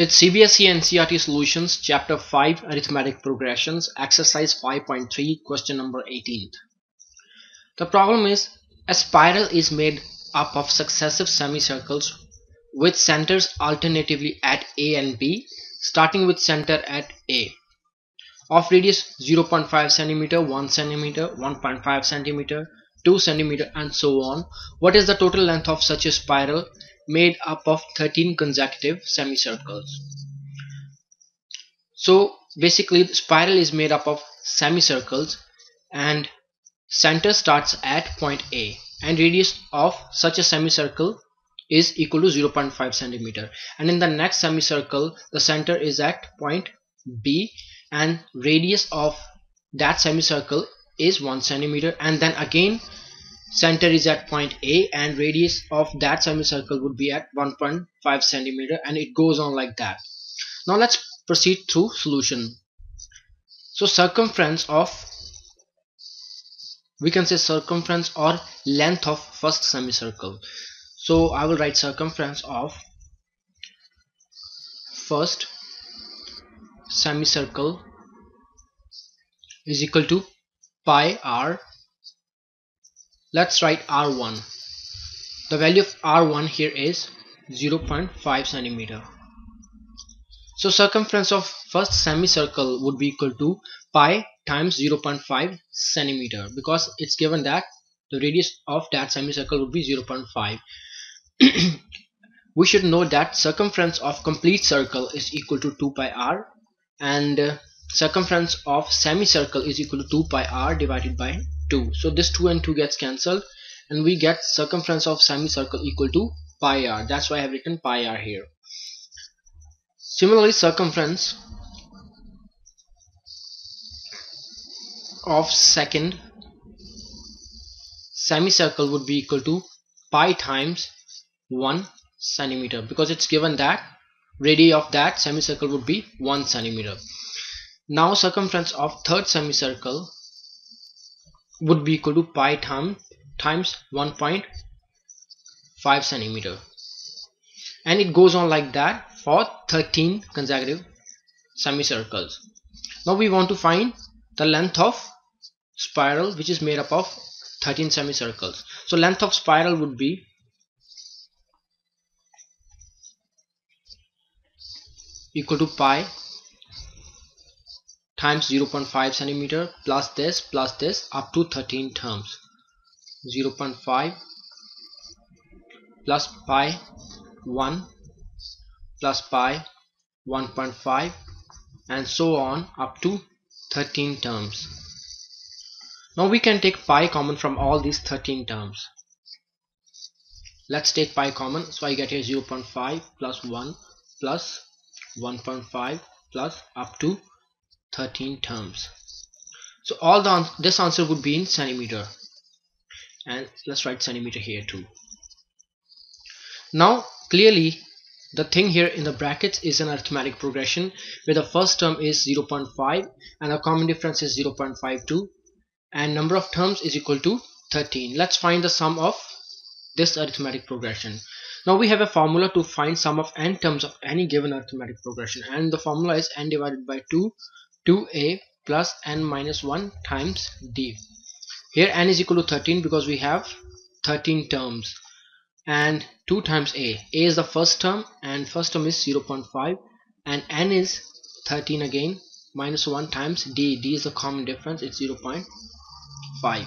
It's CBSE NCERT Solutions Chapter 5 Arithmetic Progressions Exercise 5.3 Question number 18. The problem is a spiral is made up of successive semicircles with centers alternatively at A and B starting with center at A of radius 0.5 cm, 1 cm, 1.5 cm, 2 cm and so on. What is the total length of such a spiral made up of 13 consecutive semicircles. So basically the spiral is made up of semicircles and center starts at point A and radius of such a semicircle is equal to 0.5 centimeter and in the next semicircle the center is at point B and radius of that semicircle is 1 centimeter and then again center is at point A and radius of that semicircle would be at 1.5 centimeter and it goes on like that. Now let's proceed through solution. So circumference of we can say circumference or length of first semicircle. So I will write circumference of first semicircle is equal to pi r let's write r1 the value of r1 here is 0.5 centimeter. So circumference of first semicircle would be equal to pi times 0.5 centimeter because it's given that the radius of that semicircle would be 0.5 we should know that circumference of complete circle is equal to 2 pi r and uh, circumference of semicircle is equal to 2 pi r divided by 2 so this 2 and 2 gets cancelled and we get circumference of semicircle equal to pi r. That's why I have written pi r here. Similarly circumference of second semicircle would be equal to pi times 1 centimeter because it's given that radius of that semicircle would be 1 centimeter. Now circumference of third semicircle would be equal to pi time, times 1.5 centimeter. And it goes on like that for 13 consecutive semicircles. Now we want to find the length of spiral which is made up of 13 semicircles. So length of spiral would be equal to pi times 0.5 centimeter plus this plus this up to 13 terms. 0.5 plus pi 1 plus pi 1.5 and so on up to 13 terms. Now we can take pi common from all these 13 terms. Let's take pi common. So I get here 0.5 plus 1 plus 1.5 plus up to 13 terms. So all the this answer would be in centimeter. And let's write centimeter here too. Now clearly the thing here in the brackets is an arithmetic progression where the first term is 0.5 and the common difference is 0.52 and number of terms is equal to 13 let's find the sum of this arithmetic progression. Now we have a formula to find sum of n terms of any given arithmetic progression. And the formula is n divided by 2 2a plus n minus 1 times d. Here n is equal to 13 because we have 13 terms and 2 times a. A is the first term and first term is 0.5 and n is 13 again minus 1 times d. D is the common difference it's 0.5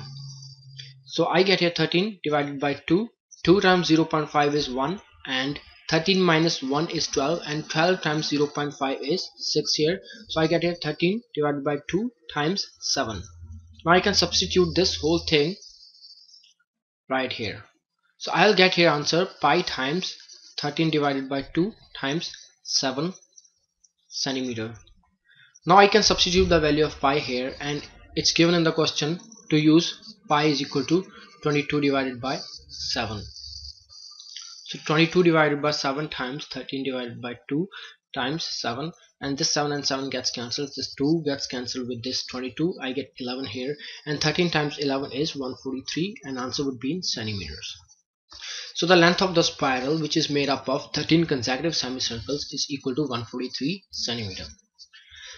so I get here 13 divided by 2 2 times 0.5 is 1 and 13 minus 1 is 12 and 12 times 0.5 is 6 here. So I get here 13 divided by 2 times 7 now I can substitute this whole thing right here. So I'll get here answer pi times 13 divided by 2 times 7 centimeter. Now I can substitute the value of pi here and it's given in the question to use pi is equal to 22 divided by 7 so 22 divided by 7 times 13 divided by 2 times 7 and this 7 and 7 gets cancelled this 2 gets cancelled with this 22 I get 11 here and 13 times 11 is 143 and answer would be in centimeters So the length of the spiral which is made up of 13 consecutive semicircles is equal to 143 centimeter.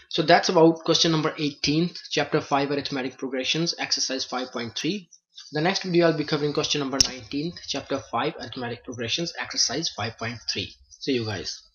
So that's about question number 18 chapter 5 arithmetic progressions exercise 5.3. The next video I'll be covering question number 19 chapter 5 arithmetic progressions exercise 5.3. See you guys.